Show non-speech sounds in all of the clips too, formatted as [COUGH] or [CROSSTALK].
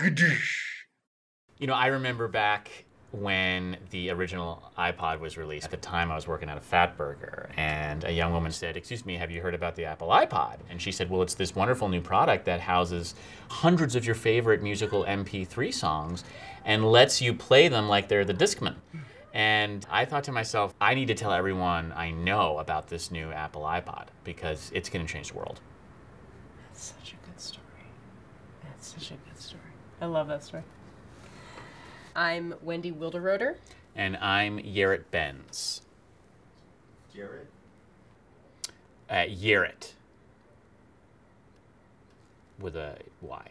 You know, I remember back when the original iPod was released. At the time, I was working at a Fatburger, and a young woman said, Excuse me, have you heard about the Apple iPod? And she said, Well, it's this wonderful new product that houses hundreds of your favorite musical MP3 songs and lets you play them like they're the Discman. And I thought to myself, I need to tell everyone I know about this new Apple iPod because it's going to change the world. That's such a good story. That's such a good story. I love that story. I'm Wendy Wilderoder. And I'm Yarrett Benz. Garrett? Uh, Yarrett. With a Y.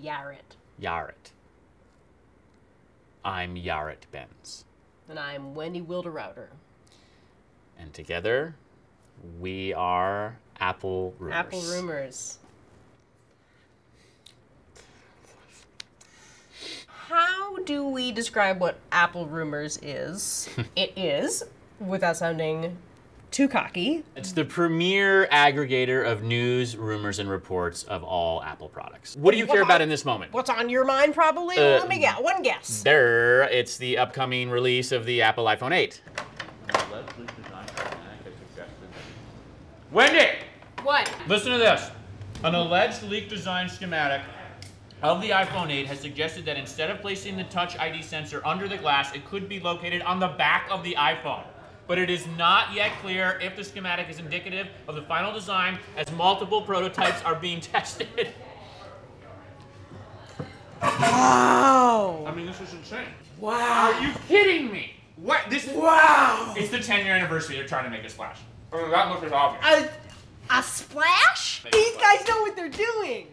Yarrett. Yarrett. I'm Yarrett Benz. And I'm Wendy Wilderoder. And together, we are Apple Rumors. Apple Rumors. How do we describe what Apple Rumors is? [LAUGHS] it is, without sounding too cocky, It's the premier aggregator of news, rumors, and reports of all Apple products. What do you care about in this moment? what's on your mind probably? Uh, Let me get one guess. There, it's the upcoming release of the Apple iPhone 8. Wendy, What? listen to this. An alleged leak design schematic of the iPhone 8 has suggested that instead of placing the Touch ID sensor under the glass, it could be located on the back of the iPhone. But it is not yet clear if the schematic is indicative of the final design as multiple prototypes are being [LAUGHS] tested. Wow. I mean, this is insane. Wow. Are you kidding me? What? This is. Wow. It's the 10 year anniversary. They're trying to make a splash. I mean, that much is obvious. A, a splash? These guys know what they're doing.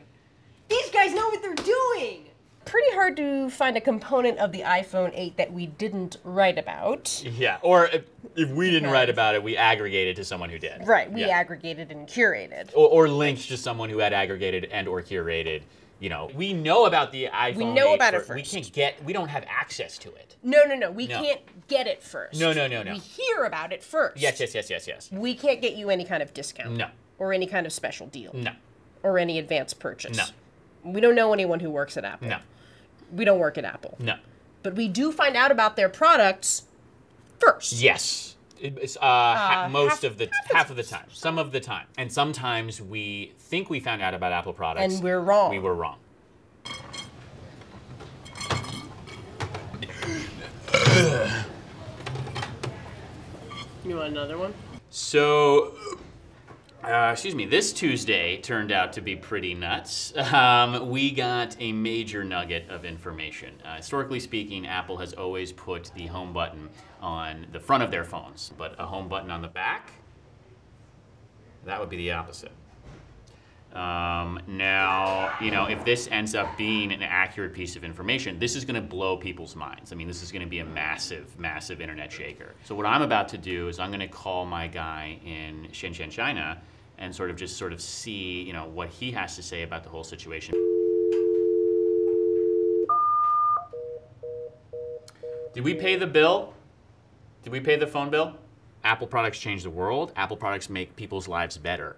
These guys know what they're doing. Pretty hard to find a component of the iPhone 8 that we didn't write about. Yeah, or if, if we didn't write about it, we aggregated to someone who did. Right, we Yeah. aggregated and curated. or, or linked to someone who had aggregated and or curated. You know, we know about the iPhone. We know 8 about it for- We can't get. We don't have access to it. No, no, no. We No. can't get it first. No, no, no, no. We hear about it first. Yes, yes, yes, yes, yes. We can't get you any kind of discount. No. Or any kind of special deal. No, Or any advance purchase. No. We don't know anyone who works at Apple. no, We don't work at Apple. no. But we do find out about their products first. Yes. It's uh, Uh, most half- of the half of the time, some of the time, and sometimes we think we found out about Apple products, And we're wrong. We were wrong. You want another one? So, uh, excuse me, this Tuesday turned out to be pretty nuts. Um, we got a major nugget of information. Uh, historically speaking, Apple has always put the home button on the front of their phones, but a home button on the back, that would be the opposite. Um, now, you know, if this ends up being an accurate piece of information, this is going to blow people's minds. I mean, this is going to be a massive, massive internet shaker. So what I'm about to do is I'm going to call my guy in Shenzhen, China, and sort of just sort of see, you know, what he has to say about the whole situation. Did we pay the bill? Did we pay the phone bill? Apple products change the world. Apple products make people's lives better.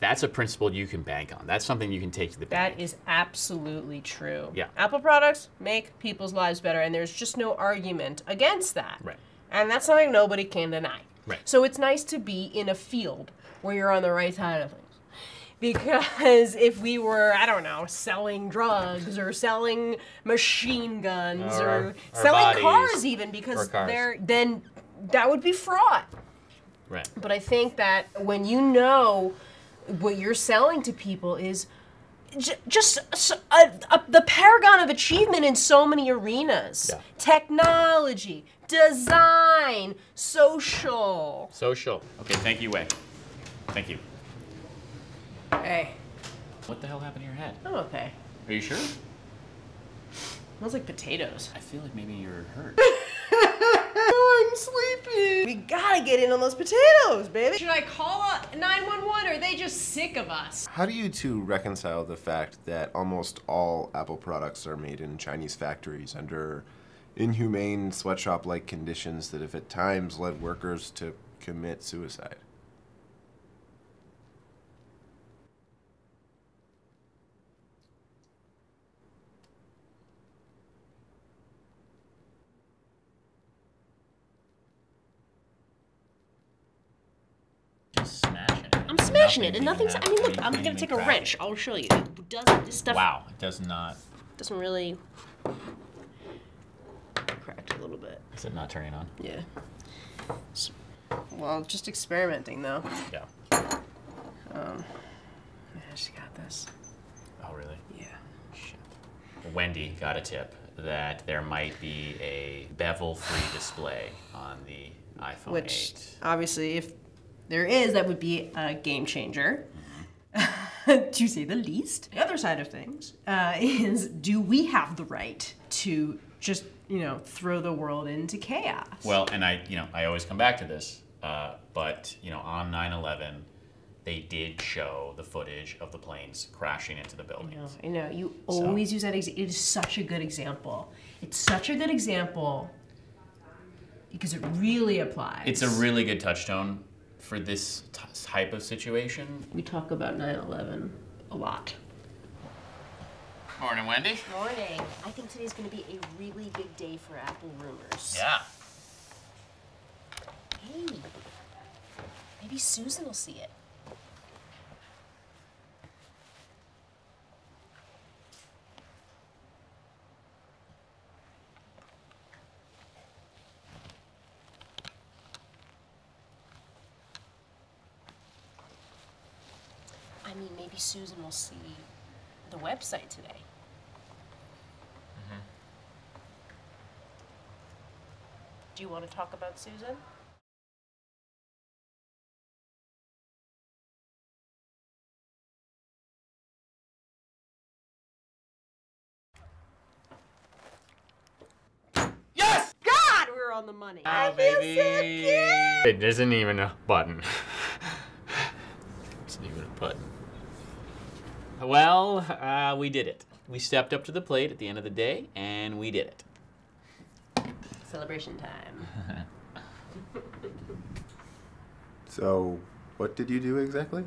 That's a principle you can bank on. That's something you can take to the bank. That is absolutely true. Yeah. Apple products make people's lives better, and there's just no argument against that. Right. And that's something nobody can deny. Right. So it's nice to be in a field where you're on the right side of things. Because if we were, I don't know, selling drugs or selling machine guns Or- or, selling bodies. cars even because cars. they're then that would be fraud. Right. But I think that when you know what you're selling to people is j- just a, a- the paragon of achievement in so many arenas Yeah. technology, design, social. Social. Okay, thank you, Wei. Thank you. Hey, What the hell happened to your head? I'm okay. Are you sure? Smells like potatoes. I feel like maybe you're hurt. [LAUGHS] I'm sleepy. We gotta get in on those potatoes, baby. Should I call 911 or are they just sick of us? How do you two reconcile the fact that almost all Apple products are made in Chinese factories under inhumane sweatshop like conditions that have at times led workers to commit suicide? And nothing's. I mean, look, I'm gonna take a wrench. I'll show you. It doesn't. This stuff Wow, it does not. doesn't really. Cracked a little bit. Is it not turning on? Yeah. S- Well, just experimenting though. Um, yeah. I just got this. Oh, really? Yeah. Shit. Wendy got a tip that there might be a bevel-free display on the iPhone Which 8. obviously, if there is, that would be a game changer. [LAUGHS] to say the least. The other side of things uh, [LAUGHS] is do we have the right to just, you know, throw the world into chaos? Well, and I, you know, I always come back to this, uh, but you know, on 9/11, they did show the footage of the planes crashing into the No, buildings. I know. You always use that. Ex- it is such a good example. It's such a good example because it really applies. It's a really good touchstone for this t- type of situation. we talk about 9/11 a lot. Morning, Wendy. Morning. I think today's going to be a really big day for Apple rumors. Yeah. Hey, maybe Susan will see it. I mean, maybe Susan will see the website today. Mm-hmm. Do you want to talk about Susan? Yes. God, we were on the money. I Oh, feel baby. so cute. It isn't even a button. [LAUGHS] isn't even a button. Well, uh, we did it. We stepped up to the plate at the end of the day, and we did it. Celebration time. [LAUGHS] So, what did you do exactly?